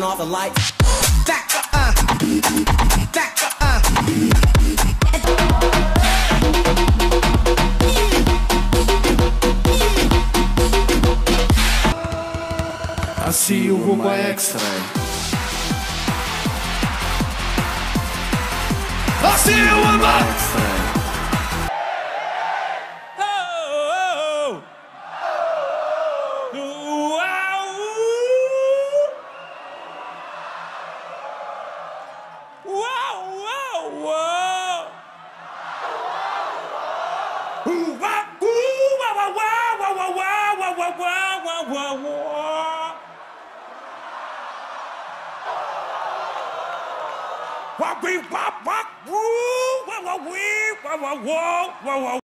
the lights. Back up, uh. Back up, uh. I see you with my X-ray. I see you with my X-ray. Wah wee wah wah woo wah wah wee wah wah wah wah wah